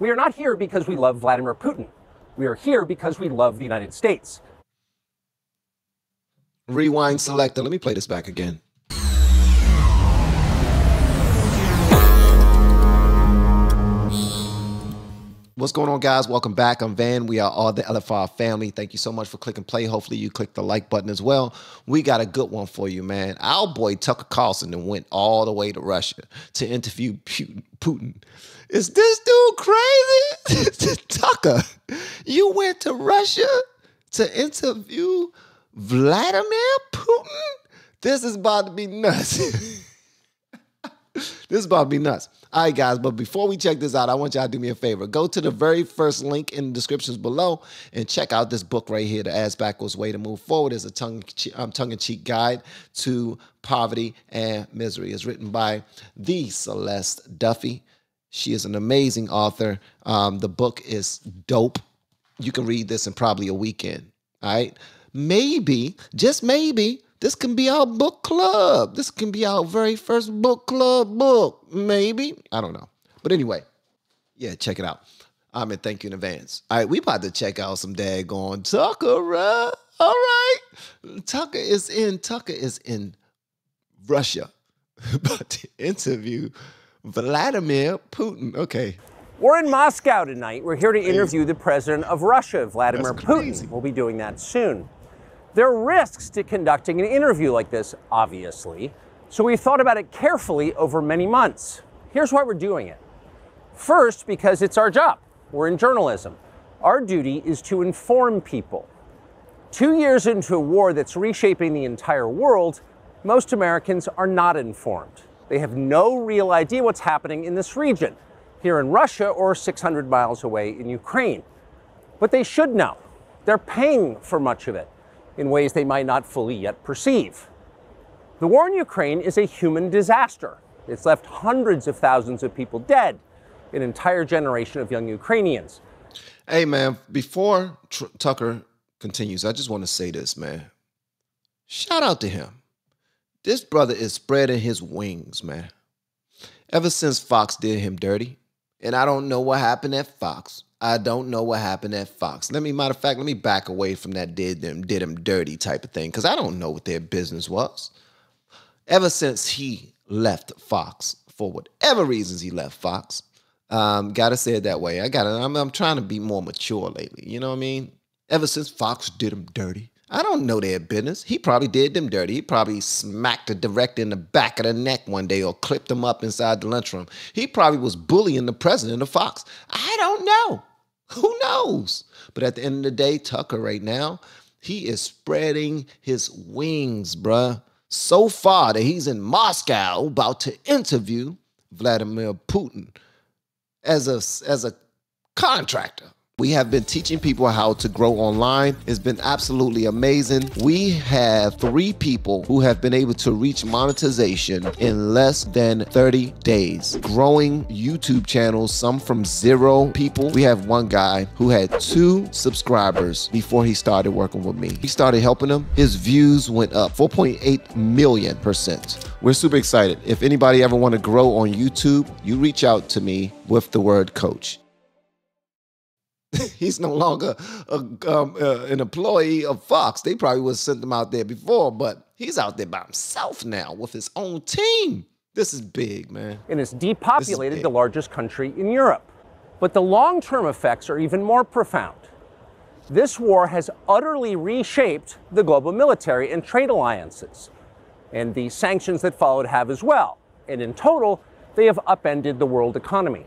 We are not here because we love Vladimir Putin. We are here because we love the United States. Rewind selector. Let me play this back again. What's going on, guys? Welcome back. I'm Van. We are all the LFR family. Thank you so much for clicking play. Hopefully, you click the like button as well. We got a good one for you, man. Our boy Tucker Carlson went all the way to Russia to interview Putin. Is this dude crazy? Tucker, you went to Russia to interview Vladimir Putin? This is about to be nuts. this is about to be nuts. All right, guys, but before we check this out, I want y'all to do me a favor. Go to the very first link in the descriptions below and check out this book right here, The Ass Backwards Way to Move Forward. It's a tongue, um, tongue-in-cheek guide to poverty and misery. It's written by the Celeste Duffy. She is an amazing author. Um, the book is dope. You can read this in probably a weekend. All right. Maybe, just maybe, this can be our book club. This can be our very first book club book. Maybe. I don't know. But anyway, yeah, check it out. I mean, thank you in advance. All right, we about to check out some daggone Tucker, All right. Tucker is in, Tucker is in Russia. about to interview Vladimir Putin. Okay. We're in Moscow tonight. We're here to interview the president of Russia, Vladimir Putin. We'll be doing that soon. There are risks to conducting an interview like this, obviously, so we thought about it carefully over many months. Here's why we're doing it. First, because it's our job. We're in journalism. Our duty is to inform people. Two years into a war that's reshaping the entire world, most Americans are not informed. They have no real idea what's happening in this region, here in Russia or 600 miles away in Ukraine. But they should know. They're paying for much of it in ways they might not fully yet perceive. The war in Ukraine is a human disaster. It's left hundreds of thousands of people dead, an entire generation of young Ukrainians. Hey, man, before Tr- Tucker continues, I just want to say this, man. Shout out to him. This brother is spreading his wings, man. Ever since Fox did him dirty, and I don't know what happened at Fox. I don't know what happened at Fox. Let me, matter of fact, let me back away from that did them did him dirty type of thing because I don't know what their business was. Ever since he left Fox, for whatever reasons he left Fox, um, gotta say it that way. I gotta. I'm, I'm trying to be more mature lately. You know what I mean? Ever since Fox did him dirty, I don't know their business. He probably did them dirty. He probably smacked the director in the back of the neck one day or clipped him up inside the lunchroom. He probably was bullying the president of Fox. I don't know. Who knows? But at the end of the day, Tucker right now, he is spreading his wings, bruh. So far that he's in Moscow about to interview Vladimir Putin as a, as a contractor. We have been teaching people how to grow online. It's been absolutely amazing. We have three people who have been able to reach monetization in less than 30 days. Growing YouTube channels, some from zero people. We have one guy who had two subscribers before he started working with me. He started helping him. His views went up 4.8 million percent. We're super excited. If anybody ever want to grow on YouTube, you reach out to me with the word coach. he's no longer a, um, uh, an employee of Fox. They probably would have sent him out there before, but he's out there by himself now with his own team. This is big, man. And it's depopulated the largest country in Europe. But the long term effects are even more profound. This war has utterly reshaped the global military and trade alliances. And the sanctions that followed have as well. And in total, they have upended the world economy.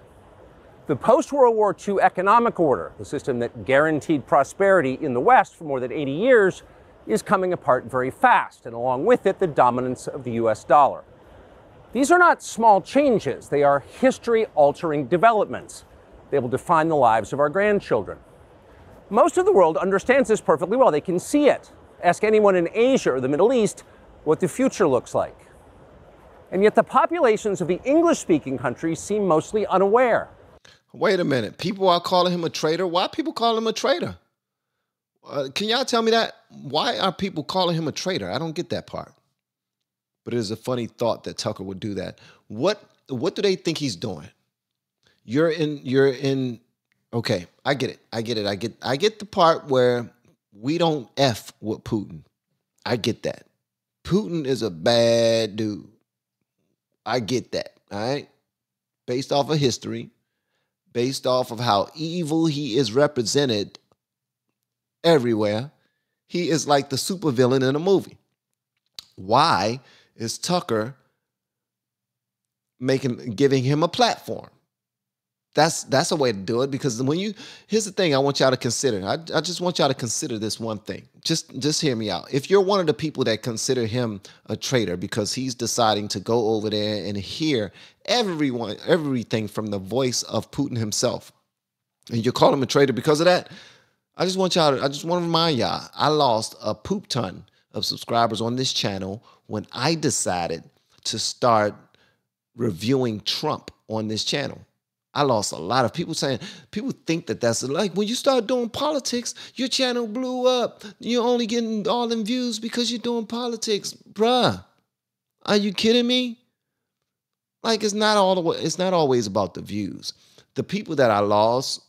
The post World War II economic order, the system that guaranteed prosperity in the West for more than 80 years, is coming apart very fast, and along with it, the dominance of the US dollar. These are not small changes, they are history altering developments. They will define the lives of our grandchildren. Most of the world understands this perfectly well. They can see it. Ask anyone in Asia or the Middle East what the future looks like. And yet, the populations of the English speaking countries seem mostly unaware. Wait a minute. People are calling him a traitor. Why people call him a traitor? Uh, can y'all tell me that? Why are people calling him a traitor? I don't get that part. But it is a funny thought that Tucker would do that. What what do they think he's doing? you're in you're in okay, I get it. I get it. I get I get the part where we don't F with Putin. I get that. Putin is a bad dude. I get that. All right. Based off of history, based off of how evil he is represented everywhere, he is like the supervillain in a movie. Why is Tucker making giving him a platform? That's that's a way to do it because when you here's the thing I want y'all to consider. I, I just want y'all to consider this one thing. Just just hear me out. If you're one of the people that consider him a traitor because he's deciding to go over there and hear everyone everything from the voice of Putin himself, and you call him a traitor because of that, I just want y'all to, I just want to remind y'all, I lost a poop ton of subscribers on this channel when I decided to start reviewing Trump on this channel. I lost a lot of people saying, people think that that's like when you start doing politics, your channel blew up. You're only getting all them views because you're doing politics. Bruh, are you kidding me? Like it's not all the way, it's not always about the views. The people that I lost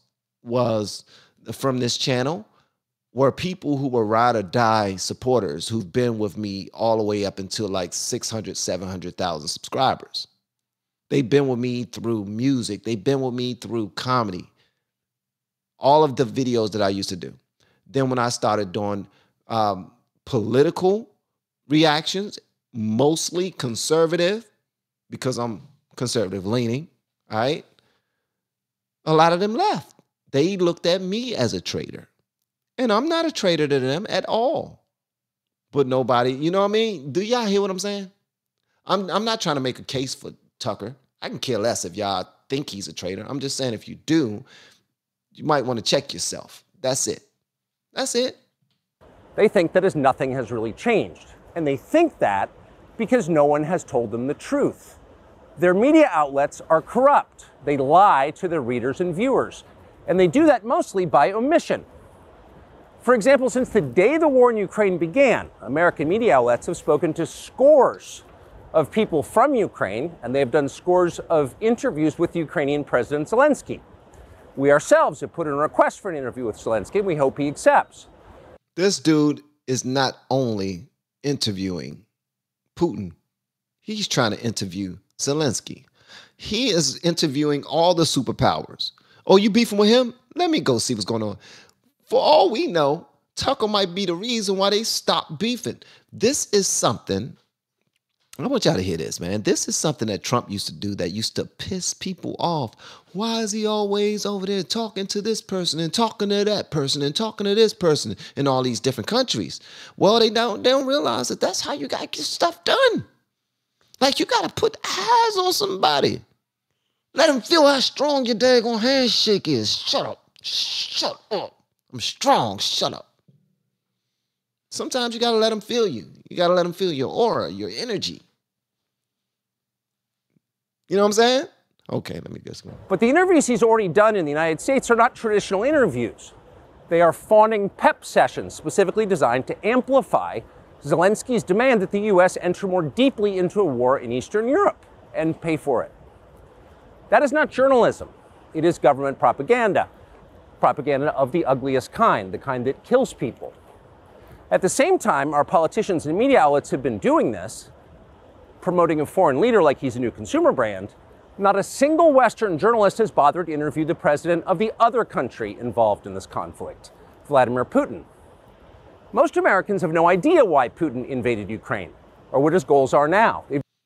was from this channel were people who were ride or die supporters who've been with me all the way up until like 600, 700,000 subscribers. They've been with me through music. They've been with me through comedy. All of the videos that I used to do. Then when I started doing um, political reactions, mostly conservative, because I'm conservative leaning, all right? A lot of them left. They looked at me as a traitor. And I'm not a traitor to them at all. But nobody, you know what I mean? Do y'all hear what I'm saying? I'm I'm not trying to make a case for Tucker. I can care less if y'all think he's a traitor. I'm just saying if you do, you might want to check yourself. That's it. That's it. They think that as nothing has really changed. And they think that because no one has told them the truth. Their media outlets are corrupt. They lie to their readers and viewers. And they do that mostly by omission. For example, since the day the war in Ukraine began, American media outlets have spoken to scores of people from Ukraine, and they have done scores of interviews with Ukrainian President Zelensky. We ourselves have put in a request for an interview with Zelensky, and we hope he accepts. This dude is not only interviewing Putin, he's trying to interview Zelensky. He is interviewing all the superpowers. Oh, you beefing with him? Let me go see what's going on. For all we know, Tucker might be the reason why they stopped beefing. This is something I want y'all to hear this, man. This is something that Trump used to do that used to piss people off. Why is he always over there talking to this person and talking to that person and talking to this person in all these different countries? Well, they don't they don't realize that that's how you got to get stuff done. Like you got to put eyes on somebody. Let them feel how strong your daggone handshake is. Shut up. Shut up. I'm strong. Shut up. Sometimes you got to let them feel you. You got to let them feel your aura, your energy. You know what I'm saying? Okay, let me just. But the interviews he's already done in the United States are not traditional interviews. They are fawning pep sessions specifically designed to amplify Zelensky's demand that the U.S. enter more deeply into a war in Eastern Europe and pay for it. That is not journalism, it is government propaganda. Propaganda of the ugliest kind, the kind that kills people. At the same time, our politicians and media outlets have been doing this promoting a foreign leader like he's a new consumer brand, not a single Western journalist has bothered to interview the president of the other country involved in this conflict, Vladimir Putin. Most Americans have no idea why Putin invaded Ukraine or what his goals are now.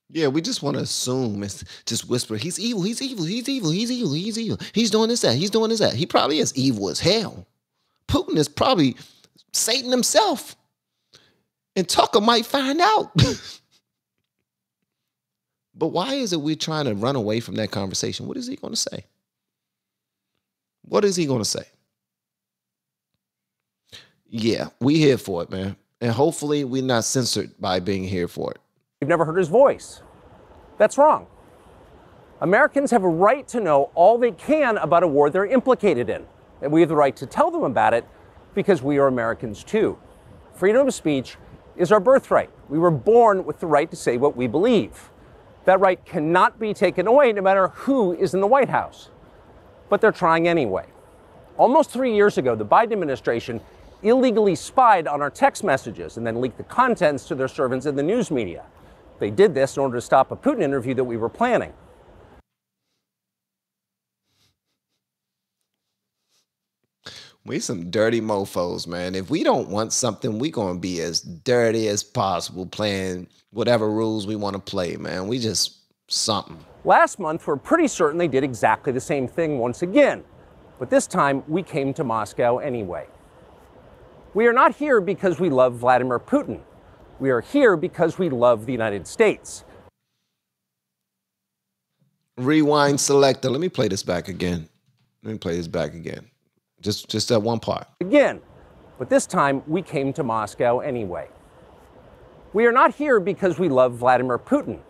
Yeah, we just want to assume it's just whisper. He's evil. He's evil. He's evil. He's evil. He's evil. He's doing this, that. He's doing this, that. He probably is evil as hell. Putin is probably Satan himself. And Tucker might find out. But why is it we're trying to run away from that conversation? What is he going to say? What is he going to say? Yeah, we here for it, man. And hopefully we're not censored by being here for it. You've never heard his voice. That's wrong. Americans have a right to know all they can about a war they're implicated in. And we have the right to tell them about it because we are Americans too. Freedom of speech is our birthright. We were born with the right to say what we believe. That right cannot be taken away no matter who is in the White House. but they're trying anyway. Almost three years ago, the Biden administration illegally spied on our text messages and then leaked the contents to their servants in the news media. They did this in order to stop a Putin interview that we were planning. We some dirty mofos, man. If we don't want something, we gonna be as dirty as possible, playing whatever rules we want to play, man. We just something. Last month, we're pretty certain they did exactly the same thing once again, but this time we came to Moscow anyway. We are not here because we love Vladimir Putin. We are here because we love the United States. Rewind selector. Let me play this back again. Let me play this back again. Just just that one part. Again, but this time we came to Moscow anyway. We are not here because we love Vladimir Putin.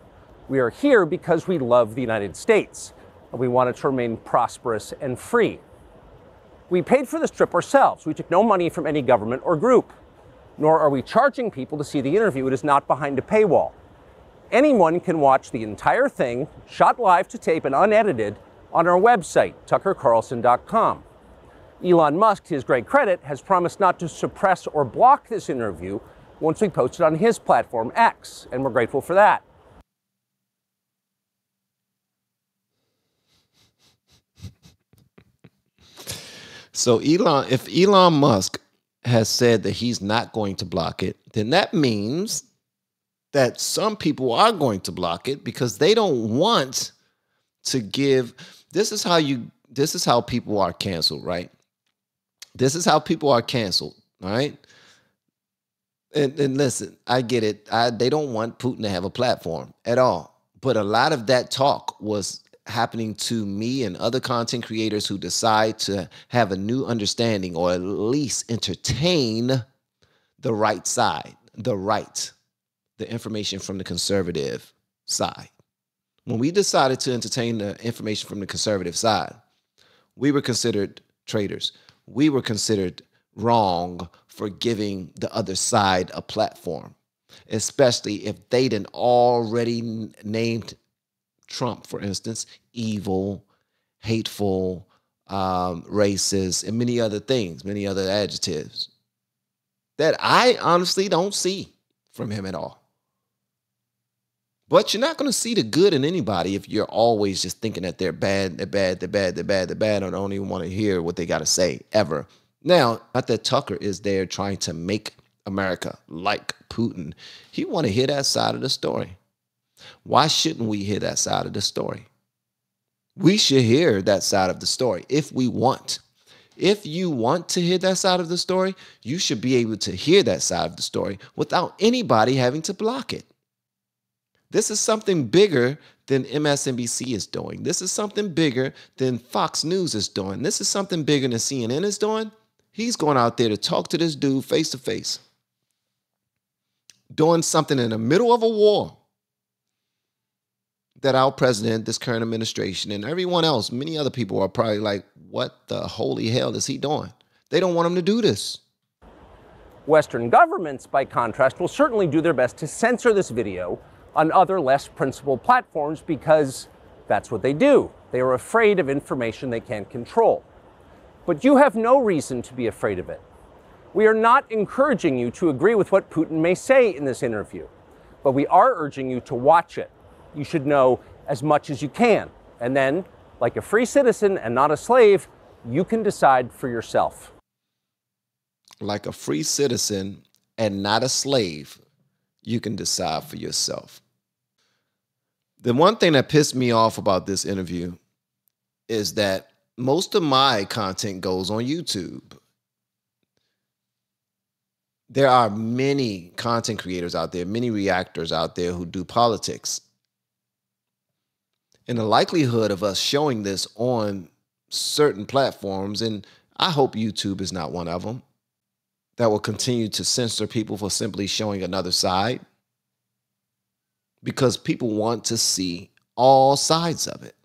We are here because we love the United States. And we want it to remain prosperous and free. We paid for this trip ourselves. We took no money from any government or group. Nor are we charging people to see the interview. It is not behind a paywall. Anyone can watch the entire thing, shot live to tape and unedited, on our website, tuckercarlson.com. Elon Musk, to his great credit, has promised not to suppress or block this interview once we post it on his platform, X, and we're grateful for that. So Elon, if Elon Musk has said that he's not going to block it, then that means that some people are going to block it because they don't want to give this is how you this is how people are canceled, right? This is how people are canceled, all right? And, and listen, I get it. I, they don't want Putin to have a platform at all. But a lot of that talk was happening to me and other content creators who decide to have a new understanding or at least entertain the right side, the right, the information from the conservative side. When we decided to entertain the information from the conservative side, we were considered traitors. We were considered wrong for giving the other side a platform, especially if they didn't already named Trump, for instance, evil, hateful, um, racist, and many other things, many other adjectives that I honestly don't see from him at all. But you're not going to see the good in anybody if you're always just thinking that they're bad, they're bad, they're bad, they're bad, they're bad, or don't even want to hear what they got to say ever. Now, not that Tucker is there trying to make America like Putin. He want to hear that side of the story. Why shouldn't we hear that side of the story? We should hear that side of the story if we want. If you want to hear that side of the story, you should be able to hear that side of the story without anybody having to block it. This is something bigger than MSNBC is doing. This is something bigger than Fox News is doing. This is something bigger than CNN is doing. He's going out there to talk to this dude face to face, doing something in the middle of a war that our president, this current administration, and everyone else, many other people are probably like, what the holy hell is he doing? They don't want him to do this. Western governments, by contrast, will certainly do their best to censor this video on other less principled platforms because that's what they do. They are afraid of information they can't control. But you have no reason to be afraid of it. We are not encouraging you to agree with what Putin may say in this interview, but we are urging you to watch it you should know as much as you can. And then, like a free citizen and not a slave, you can decide for yourself. Like a free citizen and not a slave, you can decide for yourself. The one thing that pissed me off about this interview is that most of my content goes on YouTube. There are many content creators out there, many reactors out there who do politics and the likelihood of us showing this on certain platforms, and I hope YouTube is not one of them, that will continue to censor people for simply showing another side because people want to see all sides of it.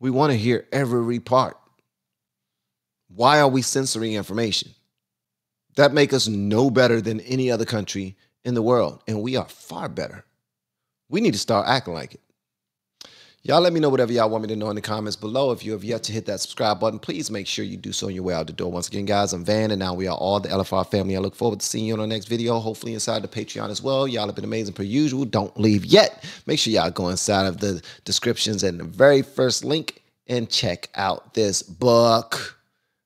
We want to hear every part. Why are we censoring information? That make us no better than any other country in the world, and we are far better. We need to start acting like it. Y'all let me know whatever y'all want me to know in the comments below. If you have yet to hit that subscribe button, please make sure you do so on your way out the door. Once again, guys, I'm Van, and now we are all the LFR family. I look forward to seeing you on the next video, hopefully inside the Patreon as well. Y'all have been amazing per usual. Don't leave yet. Make sure y'all go inside of the descriptions and the very first link and check out this book.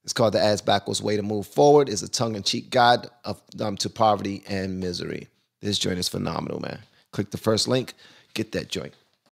It's called The Ass Backwards Way to Move Forward. It's a tongue-in-cheek guide of, um, to poverty and misery. This joint is phenomenal, man. Click the first link. Get that joint.